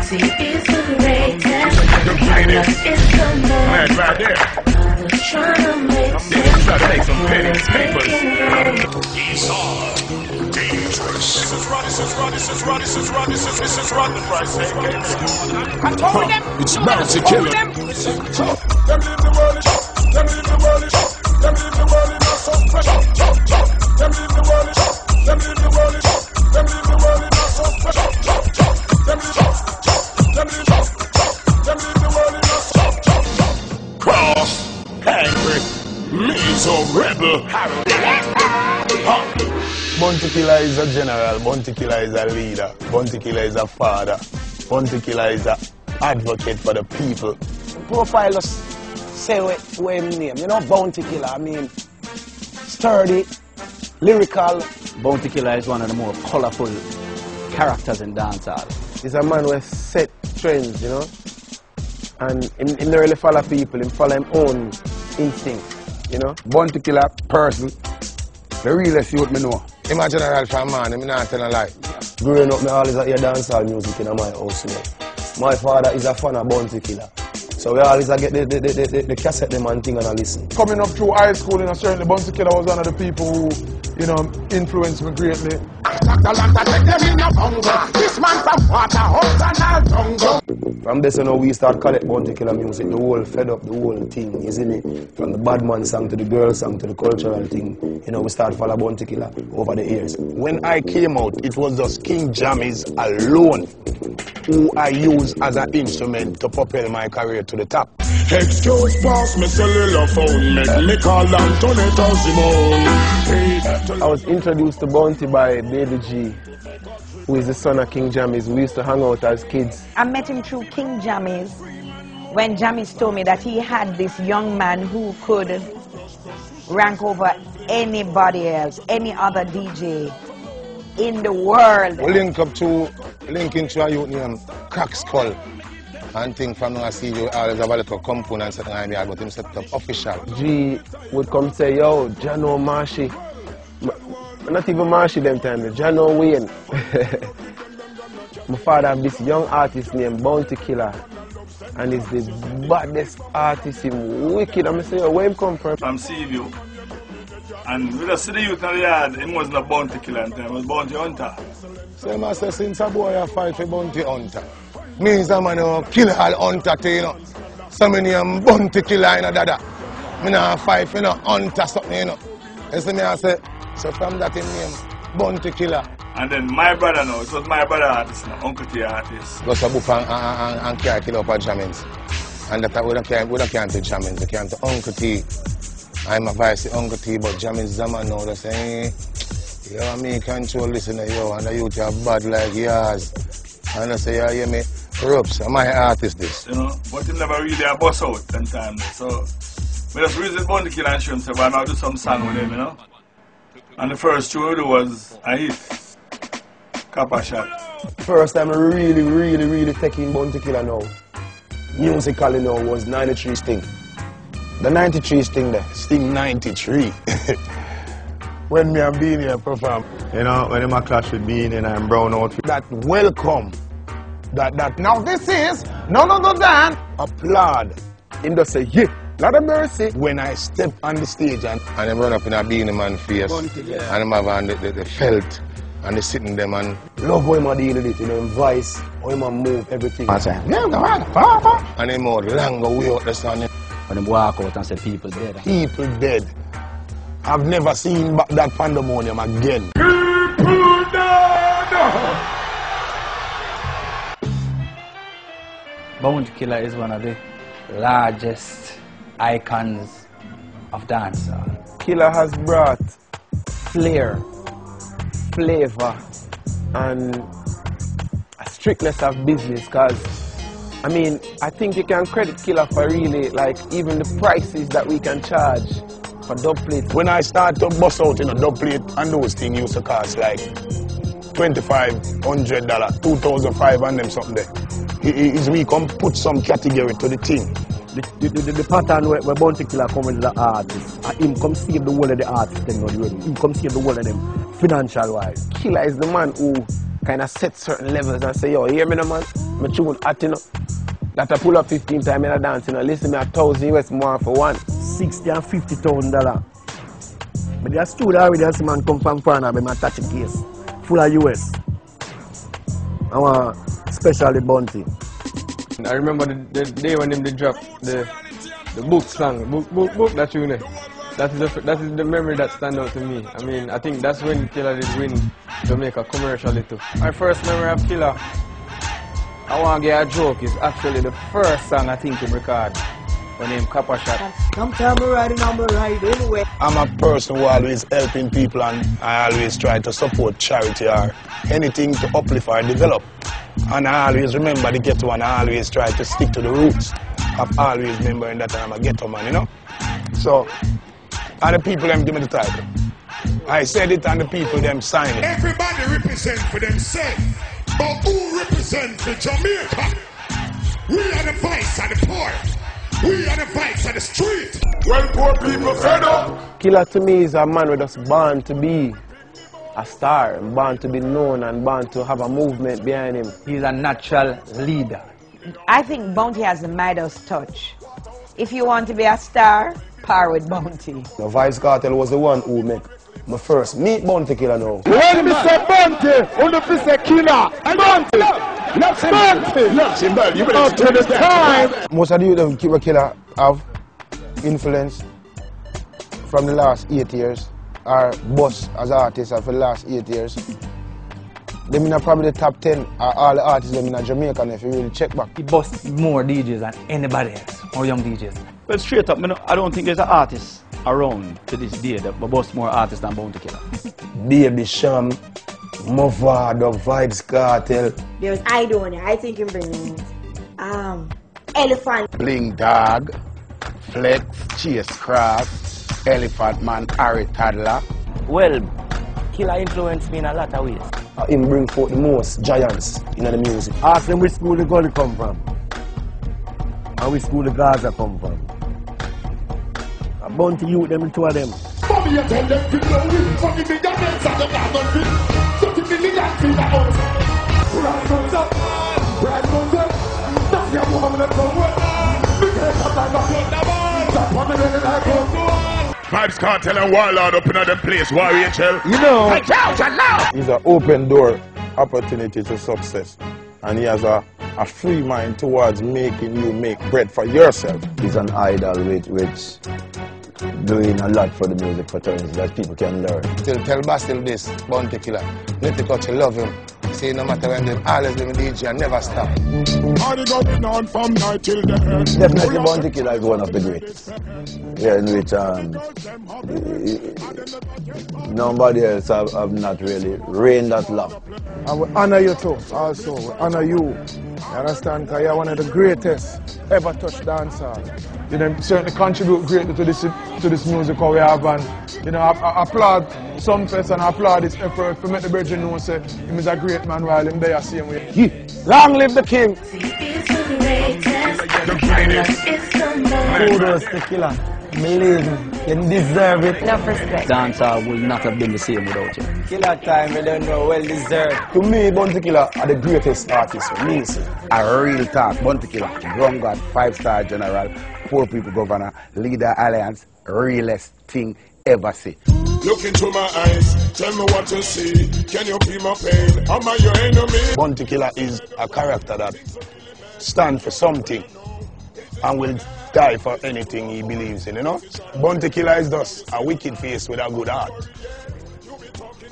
Bounty is the greatest. The greatest. Is the Man, most. right there. Others trying to make I'm sense. trying to make some pennies, papers. Esau, dangerous. This is Rod, this is Rod, this is Rod, this is Rod, this is this is Rodney Price. I told them. It's Bounty Killer. Them rebel. Bounty Killer is a general, Bounty Killer is a leader, Bounty Killer is a father, Bounty Killer is a advocate for the people. profile just say what, what him name. You know, Bounty Killer. I mean, sturdy, lyrical. Bounty Killer is one of the more colorful characters in dancehall. He's a man who set trends, you know. And him, him not really follow people. Him follow him own instinct, you know. Bounty killer person, the realest youth me know. Him a general from man, him not tell a lie. Growing up, me always hear dancehall music in my house. You know. My father is a fan of Bounty Killer. So we always get the, the, the, the, the cassette them and thing and I listen. Coming up through high school, you know, certainly Bounty Killer was one of the people who, you know, influenced me greatly. From this, you know, we start collect Bounty Killer music, the whole fed up, the whole thing, you see me? From the bad man song to the girl song to the cultural thing, you know, we start follow Bounty Killer over the years. When I came out, it was just King Jammies alone who I used as an instrument to propel my career to the top. Excuse boss, me cellular phone. Make me call Anthony Simone. Hey, I was introduced to Bounty by Baby G, who is the son of King Jammies. We used to hang out as kids. I met him through King Jammies when Jammies told me that he had this young man who could rank over anybody else, any other DJ in the world. We link up to, link into a youth named Crack Skull. And thing from now I see you always have a little compound and something like that, but him set up official. G would come say, yo, Jano Marshy. M- Not even Marshy them time, Jano Wayne. My father have this young artist named Bounty Killer. And he's the baddest artist, him wicked. I'm say, yo, where him come from? from Seaview. And we just see the youth in the yard, him wasn't a bounty killer and time, he was bounty hunter. So I say, since a boy a fight for bounty hunter, means a man who kill all hunter too, you know. So many am bounty killer, you know, dada. Me nah fight for no hunter something, you know. You see me I say, so from that him name, bounty killer. And then my brother now, it was my brother artist now, Uncle T artist. Go to book and, and, and, and carry kill up a jammins. And that we don't care, we don't care to jammins, we care to Uncle T. I'm a vice to Uncle T, but jammins zaman now, they say, yo, me control listener, yo, and the youth are bad like yours. And I say, yeah, hear me, Ropes, I'm my artist this. You know, but he never really a bust out time. So we just visit bounty killer and show him say, why not do some song with him, you know? And the first tune was a hit. Copper shot. First time I really, really, really taking Bounty Killer now. Musically now was 93 Sting. The 93 Sting there. Sting 93. When me and Beenie here perform, you know, when him a clash with Beenie and I'm brown outfit. that welcome, that, that Now this is none other than applaud Him just say, yeah, Lord of mercy. when I step on the stage and, and them run up in a Beenie Man face and them have on the, the, the felt and they sitting them and Love how him a deal with it, you know, him voice, how him a move, everything. and they more longer way out the sun. When them walk out and say people dead. People dead. I've never seen back that pandemonium again. Bounty Killer is one of the largest icons of dancehall. Killer has brought flair, flavor, and a strictness of business. Cause I mean, I think you can credit Killer for really like even the prices that we can charge for dub plate. When I start to bust out in a dub plate and those things used to cost like $2,500, 2,500 and them something there. He- he- Is we come put some category to the thing. The, the, the, the pattern where, where Bounty Killer come with the artist, and him come save the whole of the artist them already. Him come save the whole of them financial wise. Killer is the man who kind of set certain levels and say, yo, hear me no man, my tune hot you know. That I pull up 15 times in a dance, you know, listen me a thousand US more for one. 60 and 50 thousand dollar. But there's two that already has man come from foreign and my touch a case. Full of US. I want specially bounty. I remember the, the day when them they dropped the the book song, book book book that tune. there. That is the that is the memory that stand out to me. I mean, I think that's when Killer did win Jamaica commercially too. My first memory of Killer, I want to get a joke, is actually the first song I think him record when him Copper Shot. Come tell me riding on my ride anyway. I'm a person who always helping people and I always try to support charity or anything to uplift or develop. And I always remember the ghetto and I always try to stick to the roots. I've always remembering that I'm a ghetto man, you know? So, and the people them give me the title. I said it and the people them sign it. Everybody represent for themselves, but who represent for Jamaica? We are the vice of the poor. We are the vice of the street. When poor people fed up, Killer to me is a man with just born to be a star, born to be known and born to have a movement behind him. He's a natural leader. I think Bounty has the Midas touch. If you want to be a star, par with Bounty. The Vybz Kartel was the one who made my first meet Bounty Killer now. when me say Bounty, when me say killer, Bounty, let's Bounty. Let's him, you better to the time. Most of the youth them keep a killer have influence from the last eight years, or boss as artists for the last eight years. Them in a probably the top ten are all the artists them in a Jamaica if you really check back. He busts more DJs than anybody else, more young DJs. Well, straight up, me I don't think there's an artist around to this day that boasts more artists than Bounty Killer. Baby Cham, Mavado, Vybz Kartel, There's I don't. I think him bringing it. Um, elephant. Bling Dawg, Flex, Chase Cross, Elephant Man, Harry Toddler. Well, Killer influenced me in a lot of ways. uh, him bring forth the most giants in the music. Ask them which school the Gully come from. And which school the Gaza come from. A bounty youth, them the two of them. Mommy, you tell them to blow it. Fucking the young men, so them not done fit. 30 million feet a house. Brand comes up. Brand comes up. That's your woman that come with. Big head up like a flood of ball. Top on the head like a Vybz Kartel and Warlord up in them place, Warrior Shell. You know, Hey, shout, shout loud. It's an open door opportunity to success. And he has a, a free mind towards making you make bread for yourself. He's an idol which, which doing a lot for the music fraternity that people can learn. Still tell Bastil this, Bounty Killer. Let the culture love him. Say no matter when them always them DJ and never stop. Party going on from night till the end. Definitely Bounty Killer is one of the greats. Yeah, in which um, nobody else have, have not really reigned that long. I will honor you too, also. We honor you. You understand? Because you're one of the greatest ever touch dancehall. You know, certainly contribute greatly to this to this music how we have and you know, I, I applaud Sumfest and I applaud his effort to make the Virgin know say him is a great man while him there same way. Long live the king! Kudos to Killer. Believe me, you deserve it. Enough respect. Dancehall will not have been the same without you. Killer time, I don't know, well deserved. To me, Bounty Killer are the greatest artists for me. see. A real talk, Bounty Killer, Drum God, Five Star General, Poor People Governor, Leader Alliance, realest thing ever see. Look into my eyes, tell me what you see. Can you feel my pain? Am I your enemy? Bounty Killer is a character that stands for something and will die for anything he believes in, you know? Bounty Killer is just a wicked face with a good heart.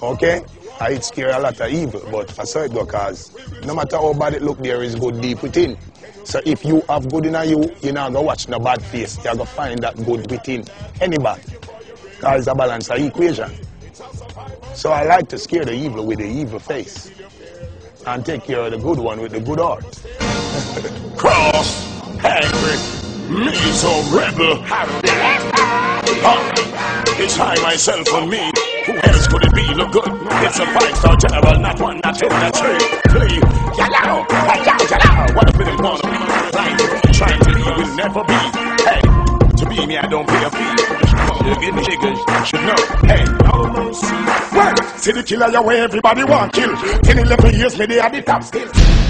Okay? I it scare a lot of evil, but I saw it go cause no matter how bad it look, there is good deep within. So if you have good in you, you're not gonna watch no bad face. You're gonna find that good within anybody. Cause it's a balance of equation. So I like to scare the evil with the evil face and take care of the good one with the good heart. Cross, angry, rebel. Huh. It's I myself and me. Who else could it be? Look good. It's a five-star general, not one, not two, not three. Three. Yalao, oh, yalao, yalao. What a bit of one. Be, trying to be, will never be. Hey, to be me, I don't pay a fee. Good niggas should know. Hey, no mercy. Work. see the killer, you where everybody want kill. 10, 11 years, me they at the top still.